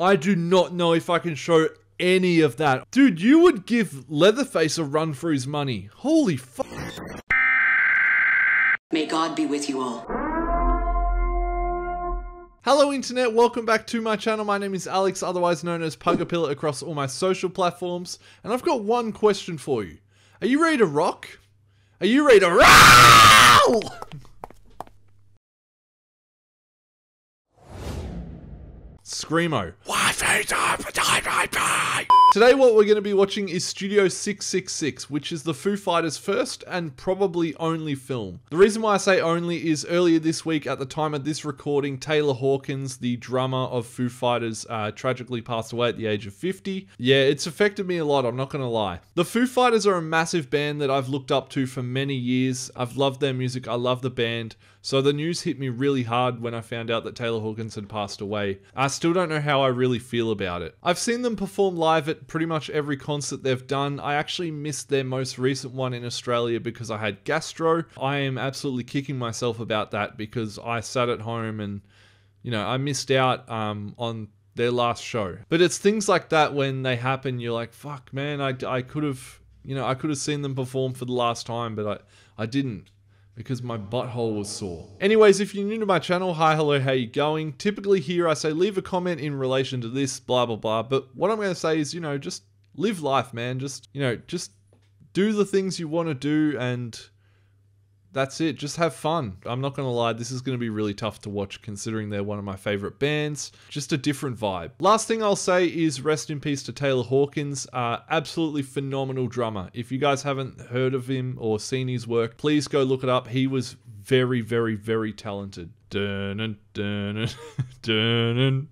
I do not know if I can show any of that. Dude, you would give Leatherface a run for his money. Holy fuck. May God be with you all. Hello internet, welcome back to my channel. My name is Alex, otherwise known as Puggapillar across all my social platforms. And I've got one question for you. Are you ready to rock? Are you ready to roll? Screamo. Today what we're going to be watching is Studio 666, which is the Foo Fighters' first and probably only film. The reason why I say only is earlier this week at the time of this recording, Taylor Hawkins, the drummer of Foo Fighters, uh, tragically passed away at the age of 50. Yeah, it's affected me a lot, I'm not going to lie. The Foo Fighters are a massive band that I've looked up to for many years. I've loved their music, I love the band. So the news hit me really hard when I found out that Taylor Hawkins had passed away. I still don't know how I really feel about it. I've seen them perform live at pretty much every concert they've done. I actually missed their most recent one in Australia because I had gastro. I am absolutely kicking myself about that because I sat at home and, you know, I missed out um, on their last show. But it's things like that when they happen, you're like, fuck, man, I, I could have, you know, I could have seen them perform for the last time, but I, I didn't because my butthole was sore. Anyways, if you're new to my channel, hi, hello, how you going? Typically here I say leave a comment in relation to this, blah, blah, blah. But what I'm going to say is, you know, just live life, man. Just, you know, just do the things you want to do and that's it. Just have fun. I'm not going to lie, this is going to be really tough to watch considering they're one of my favorite bands. Just a different vibe. Last thing I'll say is rest in peace to Taylor Hawkins. Uh, absolutely phenomenal drummer. If you guys haven't heard of him or seen his work, please go look it up. He was very, very, very talented. Dun, dun, dun,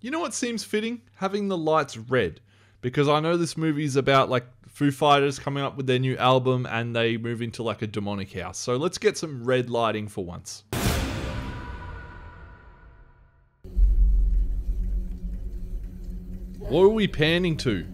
you know what seems fitting? Having the lights red. Because I know this movie is about like Foo Fighters coming up with their new album and they move into like a demonic house. So let's get some red lighting for once. What are we panning to?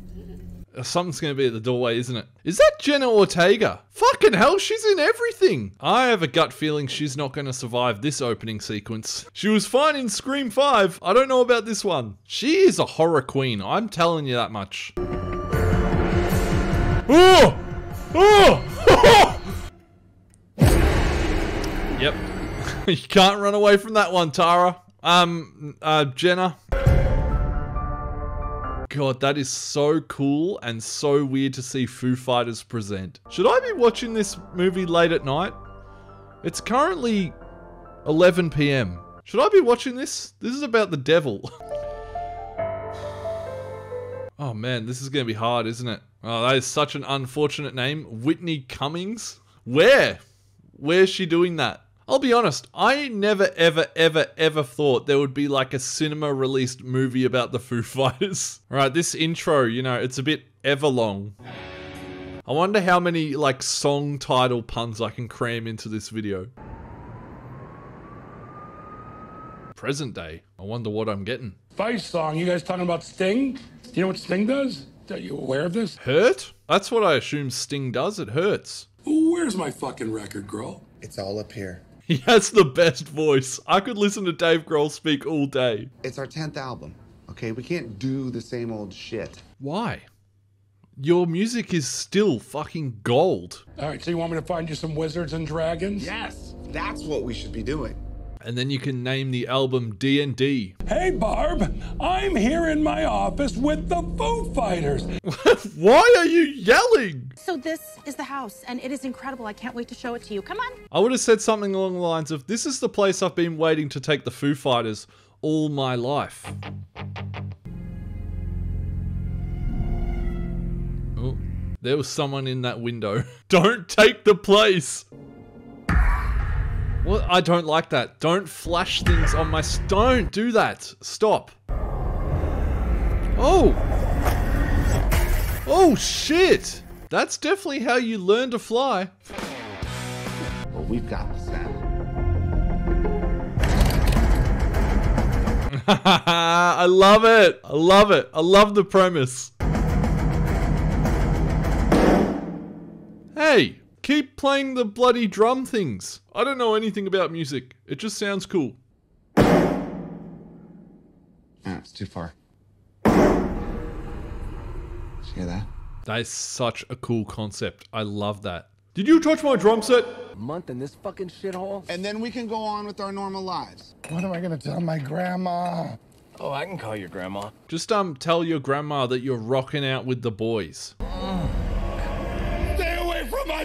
Uh, something's gonna be at the doorway, isn't it? Is that Jenna Ortega? Fucking hell, she's in everything! I have a gut feeling she's not gonna survive this opening sequence. She was fine in Scream 5. I don't know about this one. She is a horror queen, I'm telling you that much. Oh! Oh! yep. you can't run away from that one, Tara. Um, uh, Jenna. God, that is so cool and so weird to see Foo Fighters present. Should I be watching this movie late at night? It's currently 11 p.m. Should I be watching this? This is about the devil. oh man, this is going to be hard, isn't it? Oh, that is such an unfortunate name. Whitney Cummings? Where? Where's she doing that? I'll be honest, I never, ever, ever, ever thought there would be like a cinema released movie about the Foo Fighters. Right, this intro, you know, it's a bit ever long. I wonder how many like song title puns I can cram into this video. Present day. I wonder what I'm getting. Vice song. You guys talking about Sting? You know what Sting does? Are you aware of this? Hurt? That's what I assume Sting does. It hurts. Where's my fucking record, girl? It's all up here. He has the best voice. I could listen to Dave Grohl speak all day. It's our 10th album. Okay, we can't do the same old shit. Why? Your music is still fucking gold. All right, so you want me to find you some wizards and dragons? Yes, that's what we should be doing. And then you can name the album D&D. Hey, Barb, I'm here in my office with the Foo Fighters. Why are you yelling? So this is the house, and it is incredible. I can't wait to show it to you. Come on. I would have said something along the lines of, this is the place I've been waiting to take the Foo Fighters all my life. Oh, there was someone in that window. Don't take the place. Well, I don't like that. Don't flash things on my... Don't do that. Stop. Oh. Oh, shit. That's definitely how you learn to fly. Well, we've got the sound. I love it. I love it. I love the premise. Hey, keep playing the bloody drum things. I don't know anything about music. It just sounds cool. Ah, it's too far. Did you hear that? That is such a cool concept. I love that. Did you touch my drum set? month in this fucking shithole? And then we can go on with our normal lives. What am I gonna tell my grandma? Oh, I can call your grandma. Just um tell your grandma that you're rocking out with the boys. Stay away from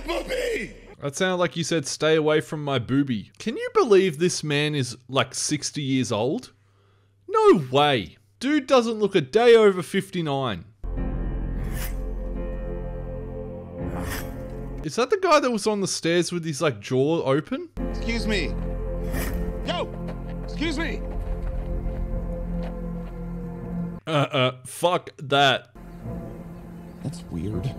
my puppy! That sounded like you said stay away from my booby. Can you believe this man is like 60 years old? No way. Dude doesn't look a day over 59. Is that the guy that was on the stairs with his like jaw open? Excuse me. Yo! Excuse me! Uh uh, fuck that. That's weird.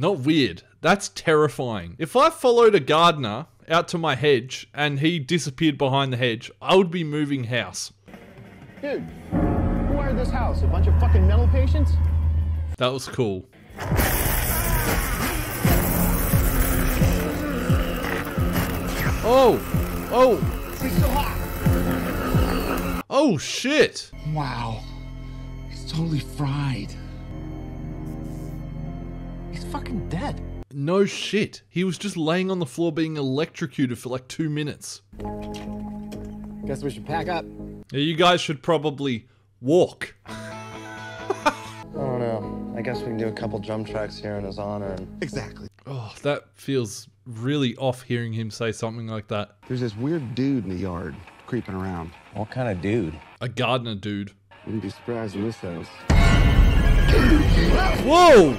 Not weird. That's terrifying. If I followed a gardener out to my hedge and he disappeared behind the hedge, I would be moving house. Dude, who wired this house? A bunch of fucking mental patients? That was cool. Oh! Oh! Oh shit! Wow. He's totally fried. He's fucking dead. No shit. He was just laying on the floor being electrocuted for like two minutes. Guess we should pack up. Yeah, you guys should probably walk. I don't know. I guess we can do a couple drum tracks here in his honor. And Exactly. Oh, that feels really off hearing him say something like that. There's this weird dude in the yard creeping around. What kind of dude? A gardener dude. Wouldn't be surprised in this house. Whoa!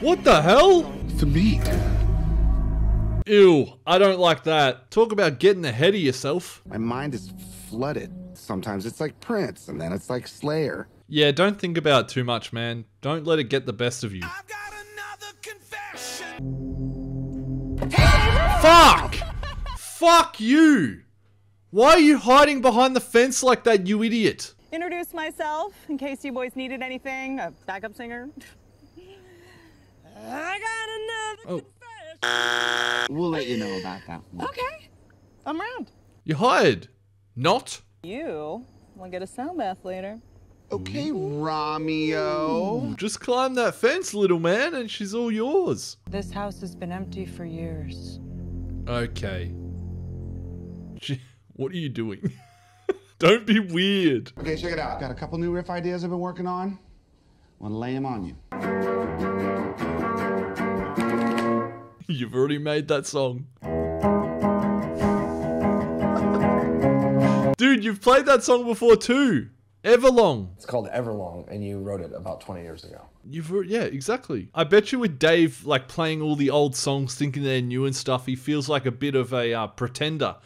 What the hell? The meat. Ew, I don't like that. Talk about getting ahead of yourself. My mind is flooded. Sometimes it's like Prince, and then it's like Slayer. Yeah, don't think about it too much, man. Don't let it get the best of you. Fuck! Fuck you! Why are you hiding behind the fence like that, you idiot? Introduce myself in case you boys needed anything. A backup singer. I got another. Oh, We'll let you know about that one. Okay, I'm around. You're hired. Not? You will get a sound bath later. Okay, Romeo. Just climb that fence, little man, and she's all yours. This house has been empty for years. Okay. Gee, What are you doing? don't be weird. Okay, check it out. Got a couple new riff ideas I've been working on. Want to lay them on you. You've already made that song. Dude, you've played that song before too. Everlong. it's called Everlong, and you wrote it about 20 years ago. You've yeah, exactly. I bet you with Dave like playing all the old songs, thinking they're new and stuff, he feels like a bit of a uh, pretender.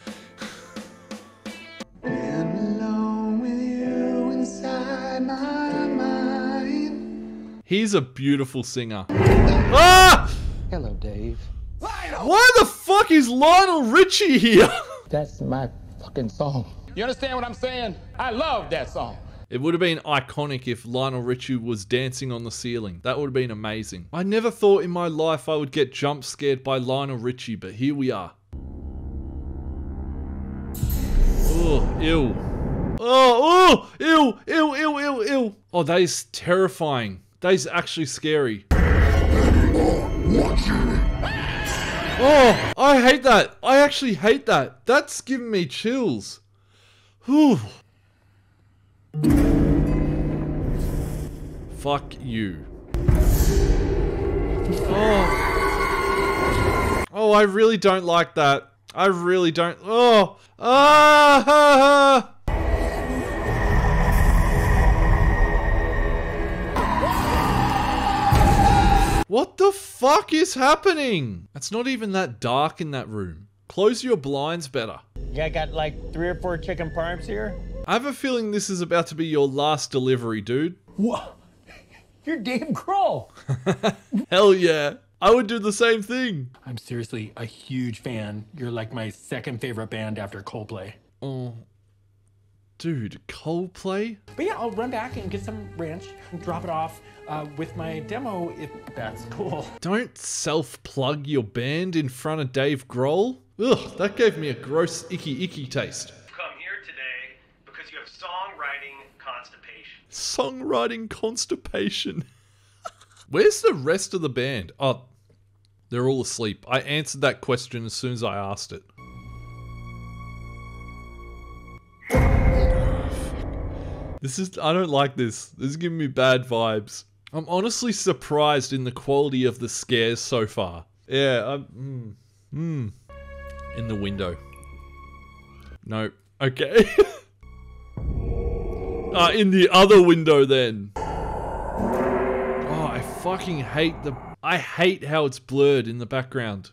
Been alone with you inside my mind. He's a beautiful singer. Ah! Hello, Dave. Why the fuck is Lionel Richie here? That's my fucking song. You understand what I'm saying? I love that song. It would have been iconic if Lionel Richie was dancing on the ceiling. That would have been amazing. I never thought in my life I would get jump scared by Lionel Richie, but here we are. Oh, ew. Oh, oh, ew, ew, ew, ew, ew. Oh, that is terrifying. That is actually scary. Oh, I hate that. I actually hate that. That's giving me chills. Whew. Fuck you. Oh. Oh, I really don't like that. I really don't. Oh. Ah. What the fuck is happening? It's not even that dark in that room. Close your blinds better. Yeah, got like three or four chicken parms here. I have a feeling this is about to be your last delivery, dude. What? You're Dave Grohl. Hell yeah. I would do the same thing. I'm seriously a huge fan. You're like my second favorite band after Coldplay. Oh. Dude, Coldplay? But yeah, I'll run back and get some ranch and drop it off uh, with my demo if that's cool. Don't self plug your band in front of Dave Grohl? Ugh, that gave me a gross, icky, icky taste. come here today because you have songwriting constipation. Songwriting constipation. Where's the rest of the band? Oh, they're all asleep. I answered that question as soon as I asked it. This is. I don't like this. This is giving me bad vibes. I'm honestly surprised in the quality of the scares so far. Yeah, I'm. Hmm. Mm, in the window. No. Okay. Ah, in the other window then. Oh, I fucking hate the. I hate how it's blurred in the background.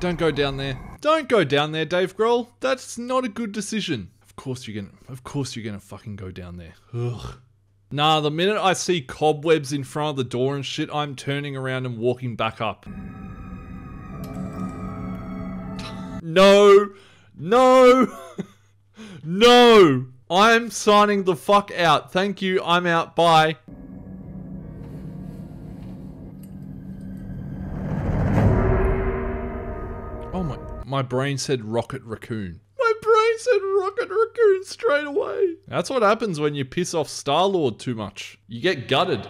Don't go down there. Don't go down there, Dave Grohl. That's not a good decision. Of course you're gonna. Of course you're gonna fucking go down there. Ugh. Nah, the minute I see cobwebs in front of the door and shit, I'm turning around and walking back up. No, no, no. I'm signing the fuck out. Thank you. I'm out. Bye. My, brain said rocket raccoon. My brain said rocket raccoon straight away. That's what happens when you piss off Star Lord too much. You get gutted.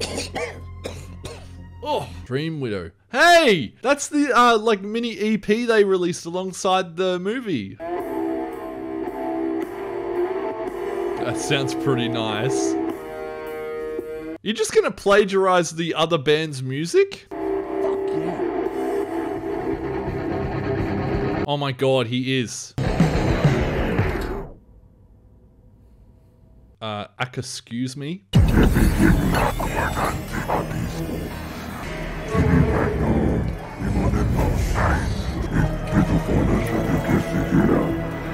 Oh, Dream Widow. Hey, that's the uh, like mini EP they released alongside the movie. That sounds pretty nice. You're just gonna plagiarize the other band's music? Yeah. Oh my god, he is. Uh, excuse me?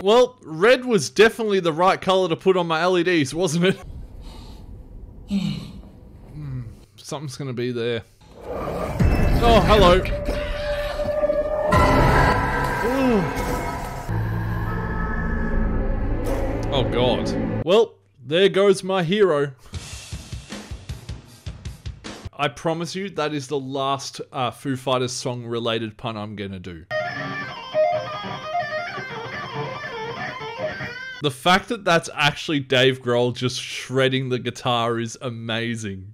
Well, red was definitely the right color to put on my LEDs, wasn't it? Something's gonna be there. Oh, hello. Ooh. Oh god. Well, there goes my hero. I promise you that is the last uh, Foo Fighters song related pun I'm gonna do. The fact that that's actually Dave Grohl just shredding the guitar is amazing.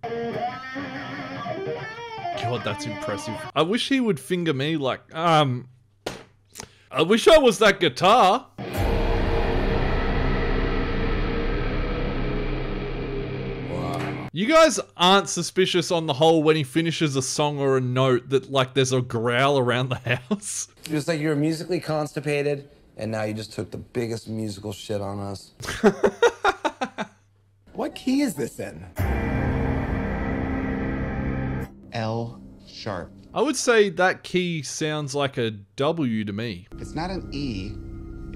God, that's impressive. I wish he would finger me like, um, I wish I was that guitar. You guys aren't suspicious on the whole when he finishes a song or a note that like there's a growl around the house? Just like you were musically constipated, and now you just took the biggest musical shit on us. What key is this in? L sharp. I would say that key sounds like a W to me. It's not an E,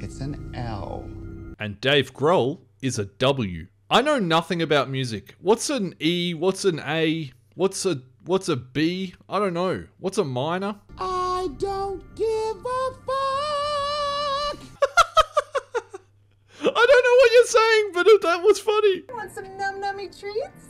it's an L. And Dave Grohl is a W. I know nothing about music. What's an E? What's an A? What's a what's a B? I don't know. What's a minor? I don't give a fuck. I don't know what you're saying, but that was funny. Want some num nummy treats?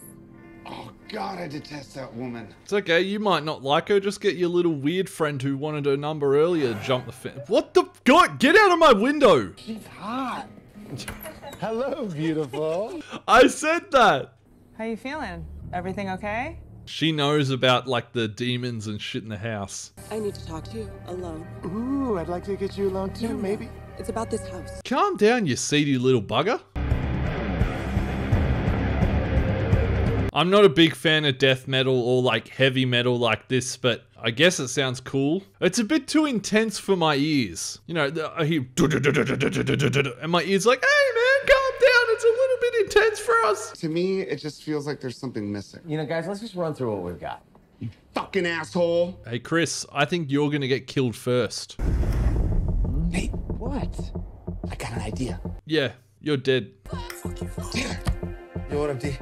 Oh God, I detest that woman. It's okay. You might not like her. Just get your little weird friend who wanted her number earlier. Jump the fence. What the God? Get out of my window! She's hot. Hello, beautiful. I said that. How you feeling? Everything okay? She knows about like the demons and shit in the house. I need to talk to you alone. Ooh, I'd like to get you alone too, maybe. It's about this house. Calm down, you seedy little bugger. I'm not a big fan of death metal or like heavy metal like this, but I guess it sounds cool. It's a bit too intense for my ears. You know, the- I hear and my ears like, hey man, calm down. It's a little bit intense for us. To me, it just feels like there's something missing. You know, guys, let's just run through what we've got. You fucking asshole. Hey Chris, I think you're gonna get killed first. Hey, what? I got an idea. Yeah, you're dead. Yo, what up, D?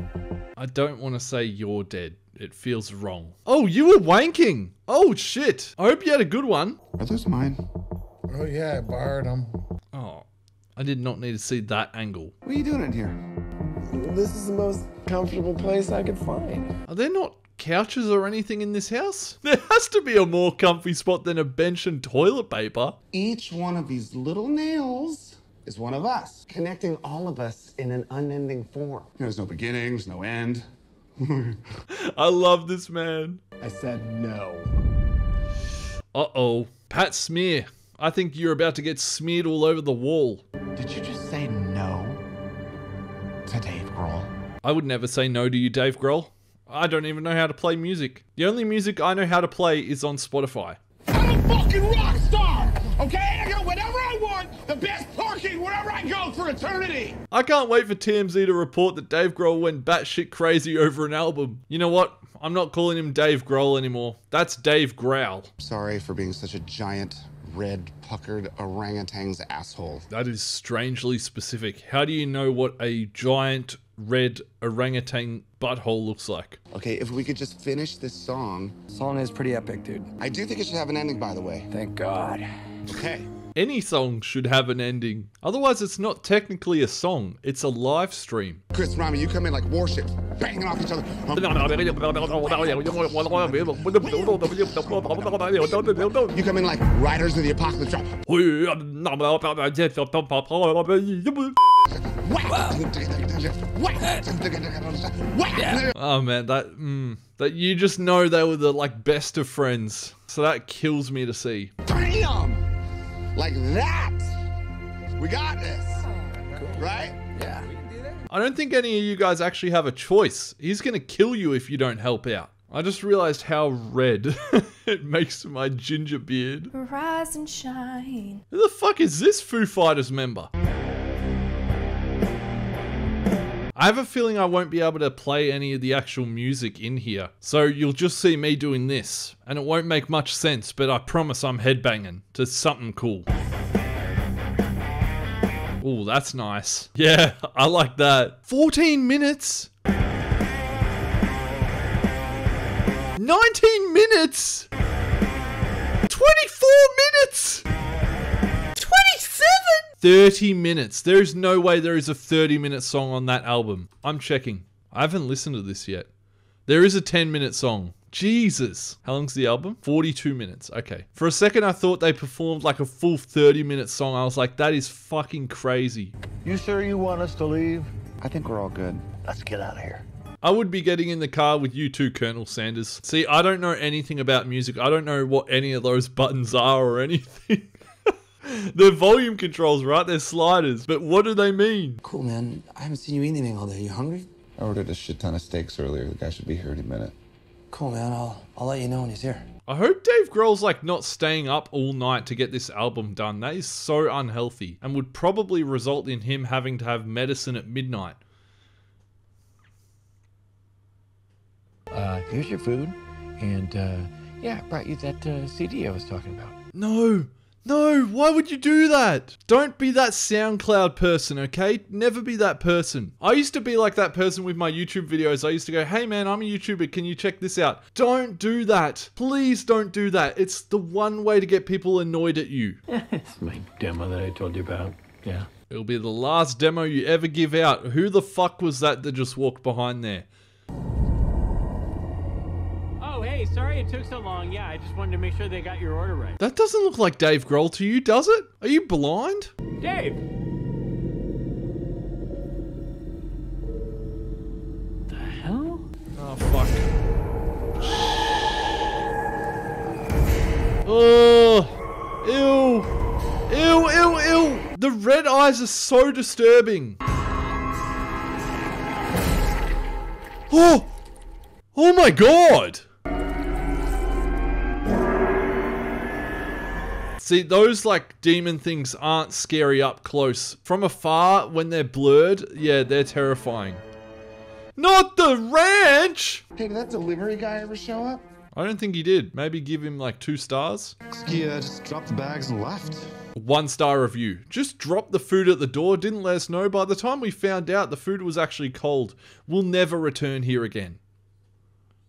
I don't want to say you're dead. It feels wrong. Oh, you were wanking. Oh shit. I hope you had a good one. Are those mine? Oh yeah, I borrowed them. Oh, I did not need to see that angle. What are you doing in here? This is the most comfortable place I could find. Are there not couches or anything in this house? There has to be a more comfy spot than a bench and toilet paper. Each one of these little nails is one of us, connecting all of us in an unending form. There's no beginnings, no end. I love this man. I said no. Uh oh. Pat Smear. I think you're about to get smeared all over the wall. Did you just say no to Dave Grohl? I would never say no to you, Dave Grohl. I don't even know how to play music. The only music I know how to play is on Spotify. I'm a fucking rock star, okay? I got whatever I want, the best parking I go for eternity. I can't wait for TMZ to report that Dave Grohl went batshit crazy over an album. You know what? I'm not calling him Dave Grohl anymore. That's Dave Growl. Sorry for being such a giant, red, puckered orangutan's asshole. That is strangely specific. How do you know what a giant red orangutan butthole looks like? Okay, if we could just finish this song. Song is pretty epic, dude. I do think it should have an ending, by the way. Thank God. Okay. Any song should have an ending. Otherwise, it's not technically a song, it's a live stream. Chris Rami, you come in like warships, banging off each other. You come in like riders of the apocalypse. Oh man, that mm, that you just know they were the like best of friends. So that kills me to see. Like that. We got this. Right? Yeah. I don't think any of you guys actually have a choice. He's gonna kill you if you don't help out. I just realized how red it makes my ginger beard. Rise and shine. Who the fuck is this Foo Fighters member? I have a feeling I won't be able to play any of the actual music in here. So you'll just see me doing this. And it won't make much sense, but I promise I'm headbanging to something cool. Oh, that's nice. Yeah, I like that. 14 minutes? 19 minutes? 24 minutes? 27? 30 minutes. There is no way there is a 30 minute song on that album. I'm checking. I haven't listened to this yet. There is a 10 minute song. Jesus. How long's the album? 42 minutes. Okay. For a second, I thought they performed like a full 30 minute song. I was like, that is fucking crazy. You sure you want us to leave? I think we're all good. Let's get out of here. I would be getting in the car with you too, Colonel Sanders. See, I don't know anything about music. I don't know what any of those buttons are or anything. They're volume controls, right? They're sliders. But what do they mean? Cool, man. I haven't seen you eat anything all day. You hungry? I ordered a shit ton of steaks earlier. The guy should be here any minute. Cool, man. I'll I'll let you know when he's here. I hope Dave Grohl's like not staying up all night to get this album done. That is so unhealthy and would probably result in him having to have medicine at midnight. Uh, here's your food. And, uh, yeah, I brought you that uh, CD I was talking about. No, no, why would you do that? Don't be that SoundCloud person, okay? Never be that person. I used to be like that person with my YouTube videos. I used to go, hey man, I'm a YouTuber, can you check this out? Don't do that. Please don't do that. It's the one way to get people annoyed at you. it's my demo that I told you about. Yeah. It'll be the last demo you ever give out. Who the fuck was that that just walked behind there? Sorry it took so long. Yeah, I just wanted to make sure they got your order right. That doesn't look like Dave Grohl to you, does it? Are you blind? Dave! The hell? Oh, fuck. Oh, ew, ew, ew, ew. The red eyes are so disturbing. Oh, oh my god. See, those like demon things aren't scary up close. From afar, when they're blurred, yeah, they're terrifying. Not the ranch! Hey, did that delivery guy ever show up? I don't think he did. Maybe give him like two stars. He uh, just dropped the bags and left. One star review. Just dropped the food at the door, didn't let us know. By the time we found out, the food was actually cold. We'll never return here again.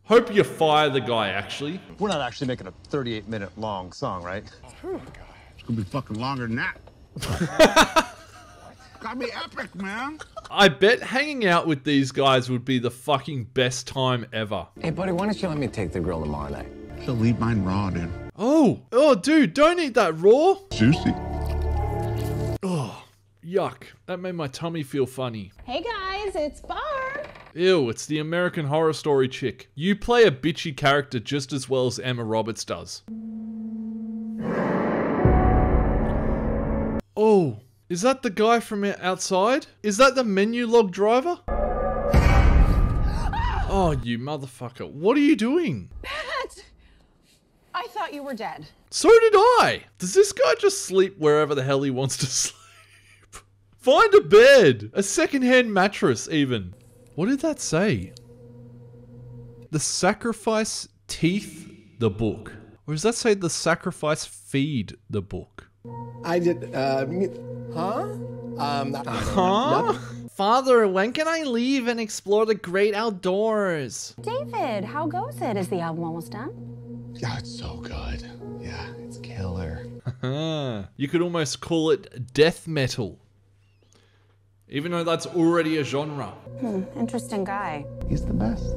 Hope you fire the guy, actually. We're not actually making a 38 minute long song, right? Oh, It's gonna be fucking longer than that. Gotta be epic, man. I bet hanging out with these guys would be the fucking best time ever. Hey, buddy, why don't you let me take the grill tomorrow night? He'll leave mine raw, dude. Oh, oh, dude, don't eat that raw. Juicy. Oh, yuck. That made my tummy feel funny. Hey guys, it's Bar. Ew, it's the American Horror Story chick. You play a bitchy character just as well as Emma Roberts does. Oh, is that the guy from outside? Is that the Menulog driver? Oh, you motherfucker. What are you doing? Pat! I thought you were dead. So did I. Does this guy just sleep wherever the hell he wants to sleep? Find a bed. A secondhand mattress, even. What did that say? The sacrifice teeth the book. Or does that say the sacrifice feed the book? I did, uh, huh? Um, Huh? Father, when can I leave and explore the great outdoors? David, how goes it? Is the album almost done? Yeah, it's so good. Yeah, it's killer. you could almost call it death metal. Even though that's already a genre. Hmm, interesting guy. He's the best.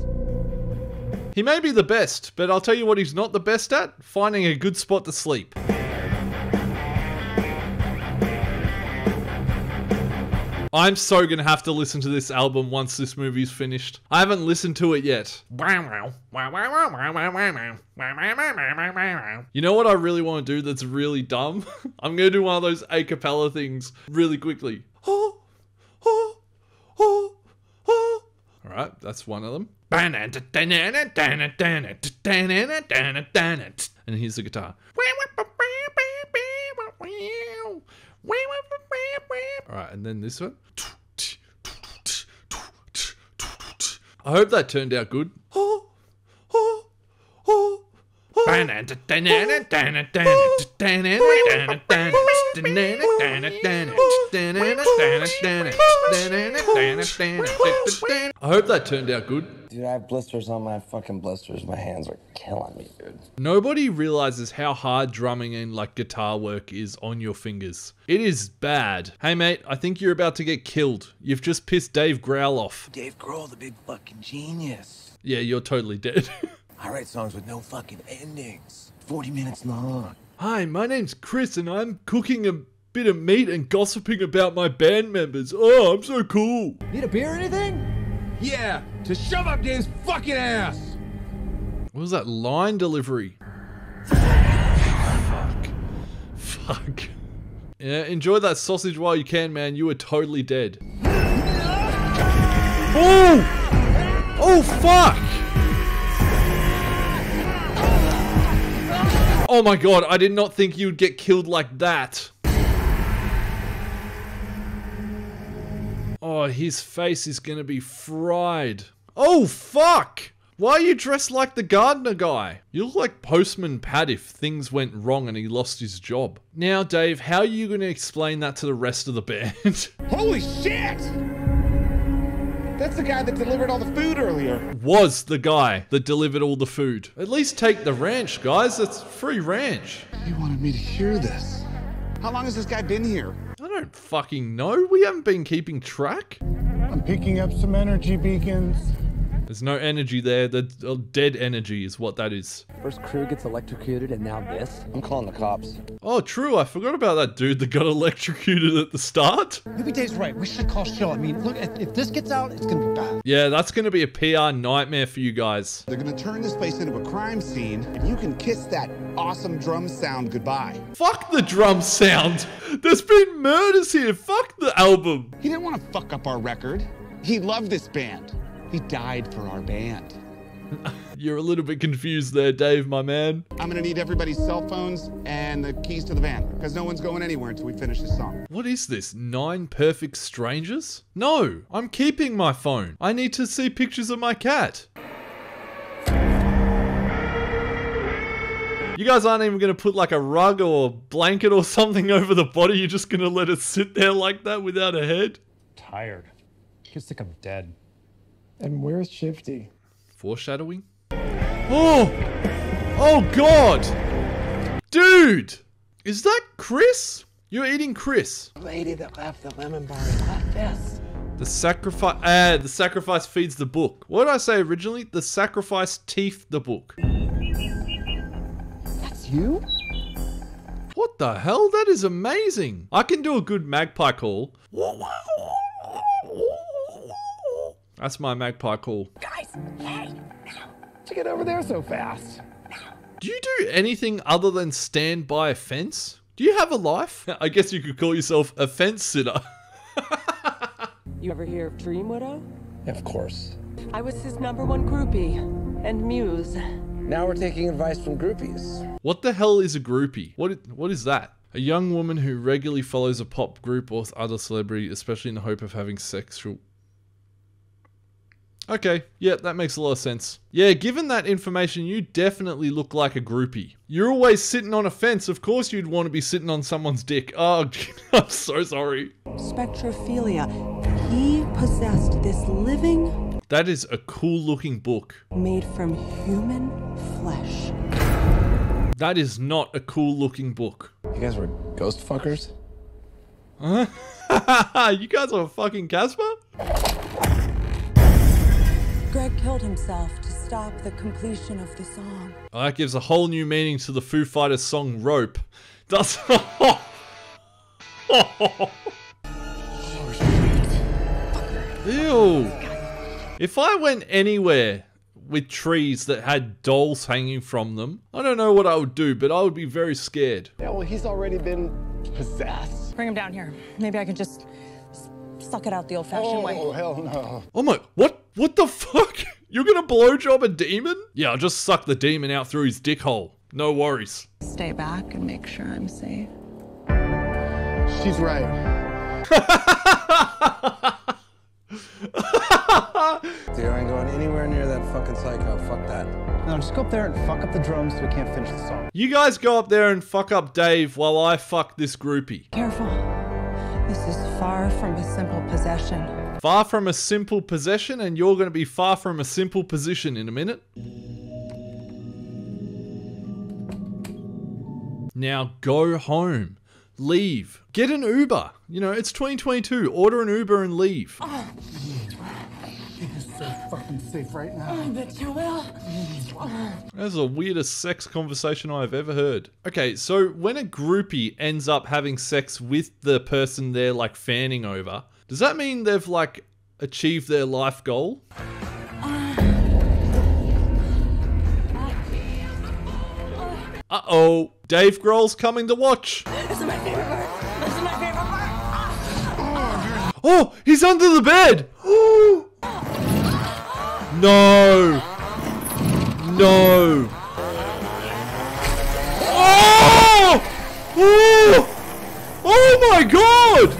He may be the best, but I'll tell you what he's not the best at finding a good spot to sleep. I'm so gonna have to listen to this album once this movie's finished. I haven't listened to it yet. You know what I really want to do that's really dumb? I'm gonna do one of those a cappella things really quickly. Alright, that's one of them. And here's the guitar. Alright, and then this one. I hope that turned out good. I hope that turned out good. Dude, I have blisters on my fucking blisters. My hands are killing me, dude. Nobody realizes how hard drumming and like guitar work is on your fingers. It is bad. Hey mate, I think you're about to get killed. You've just pissed Dave Growl off. Dave Grohl, the big fucking genius. Yeah, you're totally dead. I write songs with no fucking endings. 40 minutes long. Hi, my name's Chris and I'm cooking a bit of meat and gossiping about my band members. Oh, I'm so cool. Need a beer or anything? Yeah, to shove up Dave's fucking ass. What was that line delivery? Fuck. Fuck. Yeah, enjoy that sausage while you can, man. You are totally dead. Oh! Oh, fuck! Oh my god, I did not think you'd get killed like that. Oh, his face is gonna be fried. Oh, fuck! Why are you dressed like the gardener guy? You look like Postman Pat if things went wrong and he lost his job. Now, Dave, how are you gonna explain that to the rest of the band? Holy shit! That's the guy that delivered all the food earlier. Was the guy that delivered all the food. At least take the ranch, guys. It's free ranch. You wanted me to hear this. How long has this guy been here? I don't fucking know. We haven't been keeping track. I'm picking up some energy beacons. There's no energy there. The uh, dead energy is what that is. First crew gets electrocuted and now this? I'm calling the cops. Oh, true. I forgot about that dude that got electrocuted at the start. Maybe Dave's right. We should call Shill. I mean, look, if, if this gets out, it's gonna be bad. Yeah, that's going to be a PR nightmare for you guys. They're gonna turn this place into a crime scene, and you can kiss that awesome drum sound goodbye. Fuck the drum sound. There's been murders here. Fuck the album. He didn't want to fuck up our record. He loved this band. He died for our band. You're a little bit confused there, Dave, my man. I'm gonna need everybody's cell phones and the keys to the van, because no one's going anywhere until we finish this song. What is this? Nine perfect strangers? No, I'm keeping my phone. I need to see pictures of my cat. You guys aren't even going to put like a rug or blanket or something over the body. You're just going to let it sit there like that without a head? Tired. Kids think I'm dead. And where's Shifty? Foreshadowing? Oh! Oh god! Dude! Is that Chris? You're eating Chris. The lady that left the lemon bar left this. The sacrifice. Ah, the sacrifice feeds the book. What did I say originally? The sacrifice teeth the book. That's you? What the hell? That is amazing. I can do a good magpie call. That's my magpie call. Guys, hey! To get over there so fast. Do you do anything other than stand by a fence? Do you have a life? I guess you could call yourself a fence sitter. You ever hear of Dream Widow? Of course. I was his number one groupie and muse. Now we're taking advice from groupies. What the hell is a groupie? What what is that? A young woman who regularly follows a pop group or other celebrity, especially in the hope of having sexual. Okay, yeah, that makes a lot of sense. Yeah, given that information, you definitely look like a groupie. You're always sitting on a fence. Of course, you'd want to be sitting on someone's dick. Oh, I'm so sorry. Spectrophilia. He possessed this living, That is a cool looking book. made from human flesh. That is not a cool looking book. You guys were ghost fuckers? Huh? you guys are fucking Casper? Greg killed himself to stop the completion of the song. Oh, that gives a whole new meaning to the Foo Fighters song Rope. Does. Ew. If I went anywhere with trees that had dolls hanging from them, I don't know what I would do, but I would be very scared. Yeah, well, he's already been possessed. Bring him down here. Maybe I can just s- suck it out the old-fashioned oh, way. Oh, hell no. Oh my, what? What the fuck? You're gonna blowjob a demon? Yeah, I'll just suck the demon out through his dick hole. No worries. Stay back and make sure I'm safe. She's right. Dude, I ain't going anywhere near that fucking psycho. Fuck that. Now just go up there and fuck up the drums so we can't finish the song. You guys go up there and fuck up Dave while I fuck this groupie. Careful. This is far from a simple possession. Far from a simple possession, and you're gonna be far from a simple position in a minute. Now go home. Leave. Get an Uber. You know, it's 2022. Order an Uber and leave. It's so fucking safe right now. I bet you will. That's the weirdest sex conversation I've ever heard. Okay, so when a groupie ends up having sex with the person they're like fanning over, does that mean they've like achieved their life goal? Uh oh, Dave Grohl's coming to watch. This is my favorite part. This is my favorite part. Oh, he's under the bed. no. No. Oh! Oh! Oh my god!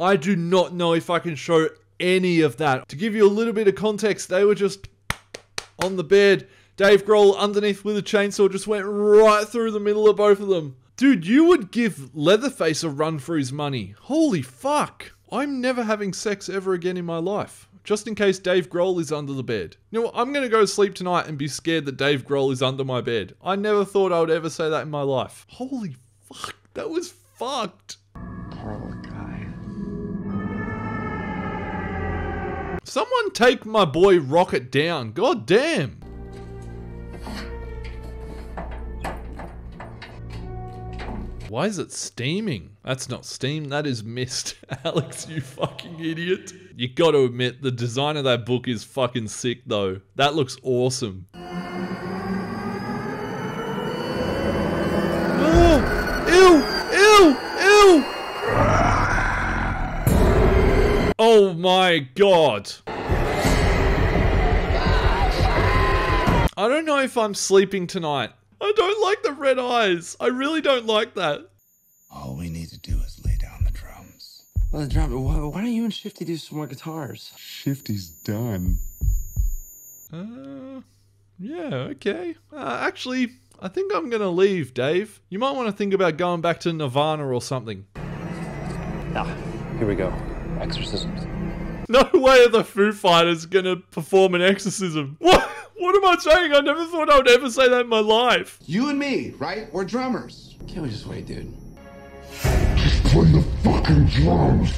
I do not know if I can show any of that. To give you a little bit of context, they were just on the bed. Dave Grohl underneath with a chainsaw just went right through the middle of both of them. Dude, you would give Leatherface a run for his money. Holy fuck. I'm never having sex ever again in my life. Just in case Dave Grohl is under the bed. You know what? I'm gonna go to sleep tonight and be scared that Dave Grohl is under my bed. I never thought I would ever say that in my life. Holy fuck. That was fucked. Poor guy. Someone take my boy Rocket down. God damn. Why is it steaming? That's not steam, that is mist. Alex, you fucking idiot. You gotta admit, the design of that book is fucking sick though. That looks awesome. Oh, ew, ew, ew. Oh my god. I don't know if I'm sleeping tonight. I don't like the red eyes. I really don't like that. All we need to do is lay down the drums. Well, the drum. Why, why don't you and Shifty do some more guitars? Shifty's done. Uh, yeah, okay. Uh, actually, I think I'm gonna leave, Dave. You might want to think about going back to Nirvana or something. Ah, Here we go. Exorcisms. No way are the Foo Fighters gonna perform an exorcism. What? What am I saying? I never thought I would ever say that in my life. You and me, right? We're drummers. Can't we just wait, dude? Just play the fucking drums.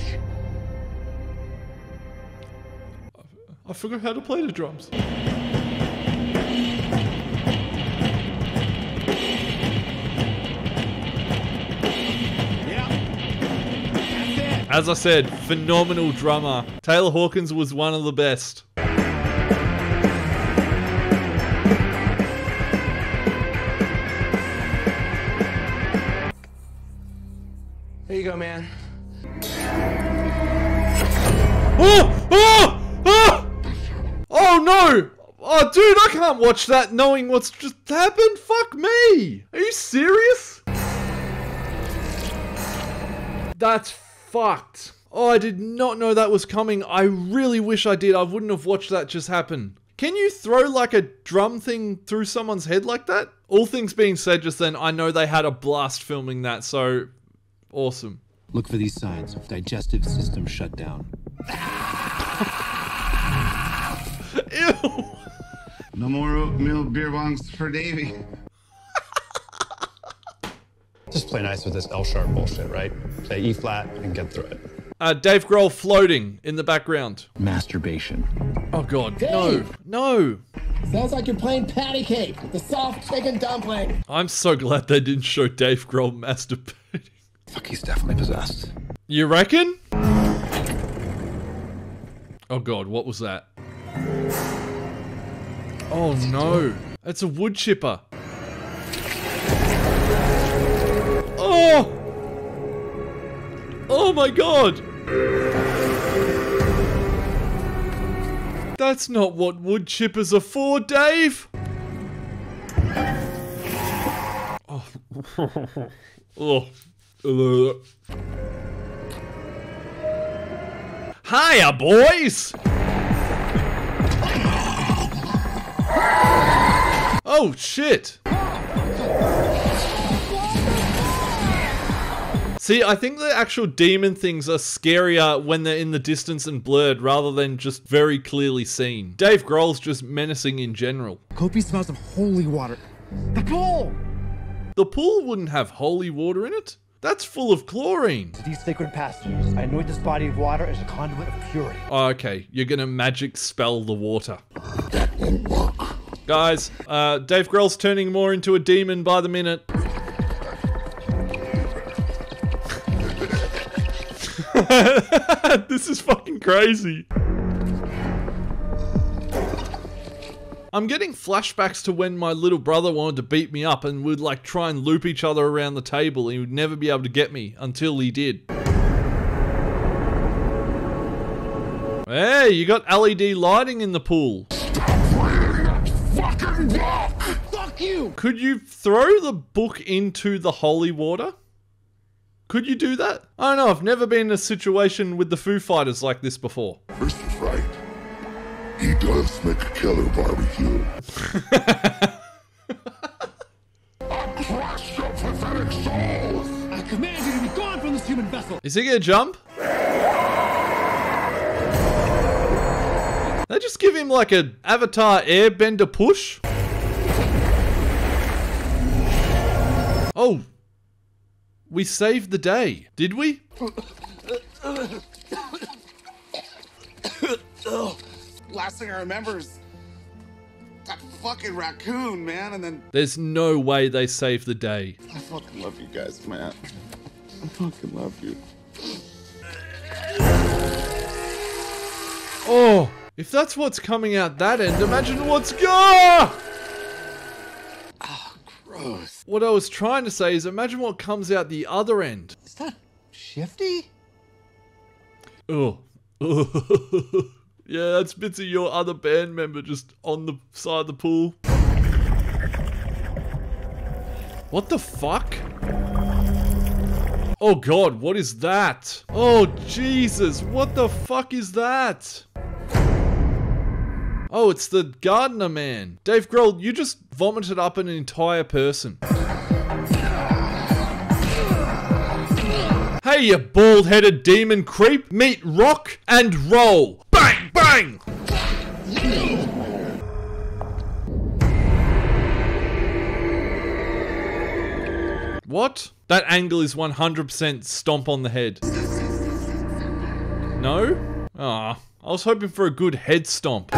I forgot how to play the drums. As I said, phenomenal drummer. Taylor Hawkins was one of the best. Go, man. Oh! Oh! Oh! Oh no! Oh, dude, I can't watch that knowing what's just happened. Fuck me! Are you serious? That's fucked. Oh, I did not know that was coming. I really wish I did. I wouldn't have watched that just happen. Can you throw like a drum thing through someone's head like that? All things being said just then, I know they had a blast filming that, so awesong. Look for these signs. of Digestive system shut down. Ew! No more oatmeal beer bongs for Davey. Just play nice with this L sharp bullshit, right? Play E flat and get through it. Uh, Dave Grohl floating in the background. Masturbation. Oh god, no, no. Sounds like you're playing patty cake, the soft chicken dumpling. I'm so glad they didn't show Dave Grohl masturbating. Fuck, he's definitely possessed. You reckon? Oh god, what was that? Oh no, it's a wood chipper. Oh! Oh my god! That's not what wood chippers are for, Dave! Oh. oh. Hiya, boys! Oh, shit! See, I think the actual demon things are scarier when they're in the distance and blurred rather than just very clearly seen. Dave Grohl's just menacing in general. Copious amounts of holy water. The pool! The pool wouldn't have holy water in it. That's full of chlorine. These sacred passages, I anoint this body of water as a conduit of purity. Oh, okay, you're gonna magic spell the water. Guys, uh, Dave Grohl's turning more into a demon by the minute. this is fucking crazy. I'm getting flashbacks to when my little brother wanted to beat me up and would like try and loop each other around the table and he would never be able to get me until he did. Hey, you got LED lighting in the pool. Fuck you! Could you throw the book into the holy water? Could you do that? I don't know, I've never been in a situation with the Foo Fighters like this before. Chris is right. He does make a killer barbecue. I crushed your pathetic souls! I command you to be gone from this human vessel! Is he gonna jump? They just give him like a Avatar airbender push? Oh. We saved the day, did we? Last thing I remember is that fucking raccoon, man, and then There's no way they saved the day. I fucking love you guys, man. I fucking love you. Oh, if that's what's coming out that end, imagine what's going. Ah, gross. What I was trying to say is imagine what comes out the other end. Is that shifty? Oh. yeah, that's bits of your other band member just on the side of the pool. What the fuck? Oh god, what is that? Oh Jesus, what the fuck is that? Oh, it's the gardener man. Dave Grohl, you just vomited up an entire person. Hey, you bald headed demon creep, meet rock and roll. Bang, bang! What? That angle is 100% stomp on the head. No? Ah, I was hoping for a good head stomp.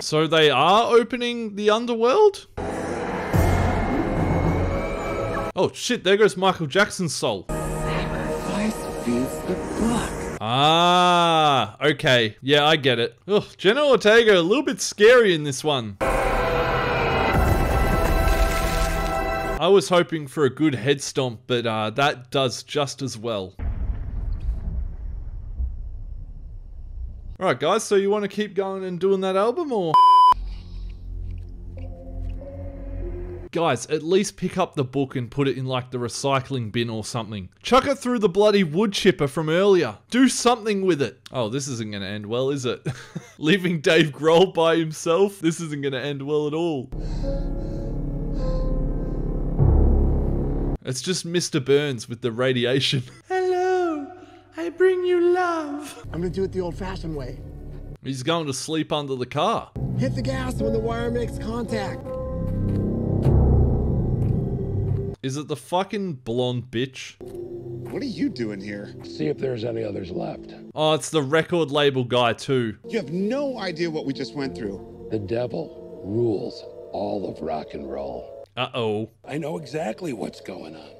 So they are opening the underworld? Oh shit, there goes Michael Jackson's soul. Ah, okay. Yeah, I get it. Ugh, Jenna Ortega, a little bit scary in this one. I was hoping for a good head stomp, but uh, that does just as well. Alright guys, so you want to keep going and doing that album or? Guys, at least pick up the book and put it in like the recycling bin or something. Chuck it through the bloody wood chipper from earlier. Do something with it. Oh, this isn't going to end well, is it? Leaving Dave Grohl by himself? This isn't going to end well at all. It's just Mr. Burns with the radiation. Hello, I bring you love. I'm gonna do it the old fashioned way. He's going to sleep under the car. Hit the gas when the wire makes contact. Is it the fucking blonde bitch? What are you doing here? See if there's any others left. Oh, it's the record label guy too. You have no idea what we just went through. The devil rules all of rock and roll. Uh-oh. I know exactly what's going on.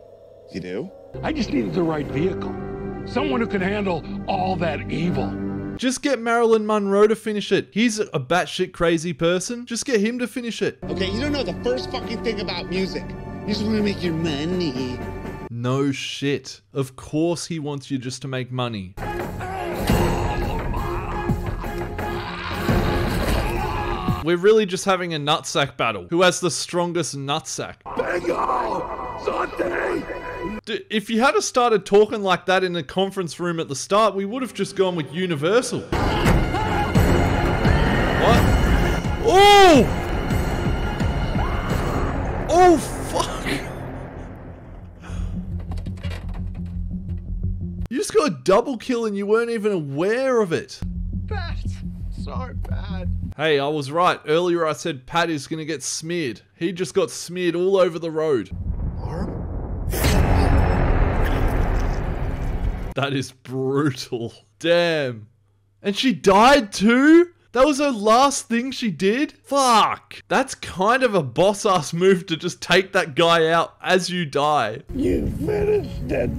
You do? I just needed the right vehicle. Someone who can handle all that evil. Just get Marilyn Monroe to finish it. He's a batshit crazy person. Just get him to finish it. Okay, you don't know the first fucking thing about music. You just want to make your money. No shit. Of course he wants you just to make money. We're really just having a nutsack battle. Who has the strongest nutsack? Bingo! Sunday! D- If you had started talking like that in the conference room at the start, we would have just gone with Universal. What? Oh! Oh, You just got a double kill and you weren't even aware of it. Bad. So bad. Hey, I was right. Earlier I said Pat is going to get smeared. He just got smeared all over the road. That is brutal. Damn. And she died too? That was her last thing she did? Fuck. That's kind of a boss ass move to just take that guy out as you die. You finished it.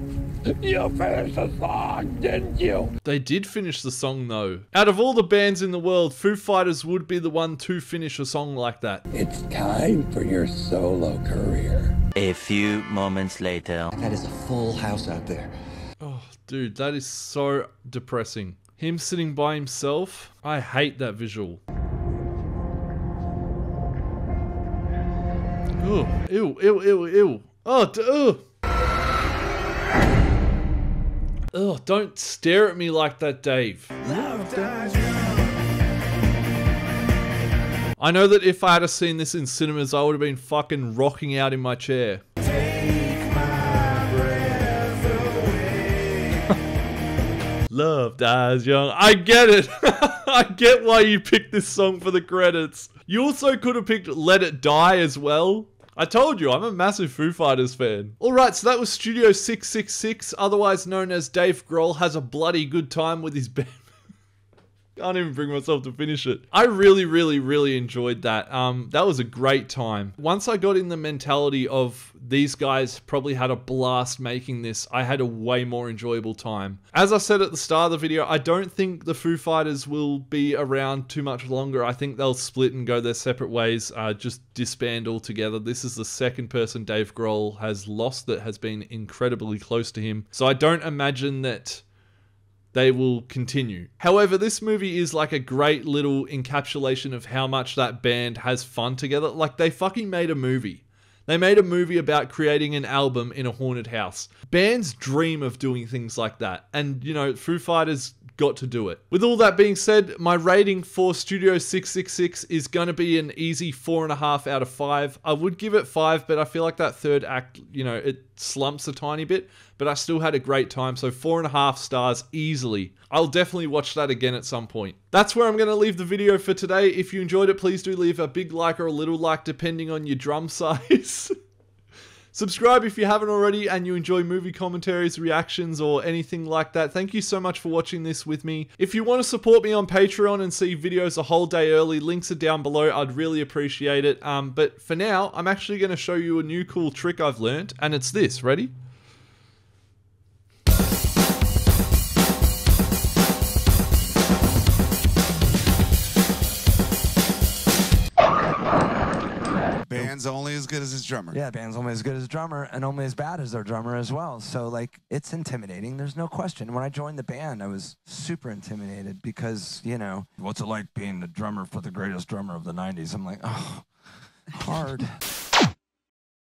You finished the song, didn't you? They did finish the song though. Out of all the bands in the world, Foo Fighters would be the one to finish a song like that. It's time for your solo career. A few moments later. That is a full house out there. Oh, dude, that is so depressing. Him sitting by himself, I hate that visual. Ew, ew, ew, ew, ew. Oh, ew. Ugh, don't stare at me like that, Dave. I know that if I had seen this in cinemas, I would have been fucking rocking out in my chair. Love dies young. I get it. I get why you picked this song for the credits. You also could have picked Let It Die as well. I told you, I'm a massive Foo Fighters fan. Alright, so that was Studio 666, otherwise known as Dave Grohl has a bloody good time with his band. I can't even bring myself to finish it. I really, really, really enjoyed that. Um, that was a great time. Once I got in the mentality of these guys probably had a blast making this, I had a way more enjoyable time. As I said at the start of the video, I don't think the Foo Fighters will be around too much longer. I think they'll split and go their separate ways, uh, just disband altogether. This is the second person Dave Grohl has lost that has been incredibly close to him. So I don't imagine that they will continue. However, this movie is like a great little encapsulation of how much that band has fun together. Like, they fucking made a movie. They made a movie about creating an album in a haunted house. Bands dream of doing things like that, and you know, Foo Fighters got to do it. With all that being said, my rating for Studio 666 is going to be an easy four and a half out of five. I would give it five, but I feel like that third act, you know, it slumps a tiny bit, but I still had a great time. So four and a half stars easily. I'll definitely watch that again at some point. That's where I'm going to leave the video for today. If you enjoyed it, please do leave a big like or a little like, depending on your drum size. Subscribe if you haven't already and you enjoy movie commentaries, reactions, or anything like that. Thank you so much for watching this with me. If you want to support me on Patreon and see videos a whole day early, links are down below. I'd really appreciate it. Um, but for now, I'm actually going to show you a new cool trick I've learned, and it's this. Ready? Band's only as good as his drummer. Yeah, band's only as good as a drummer and only as bad as their drummer as well. So like it's intimidating. There's no question. When I joined the band, I was super intimidated because, you know, what's it like being the drummer for the greatest drummer of the 90s? I'm like, oh, hard.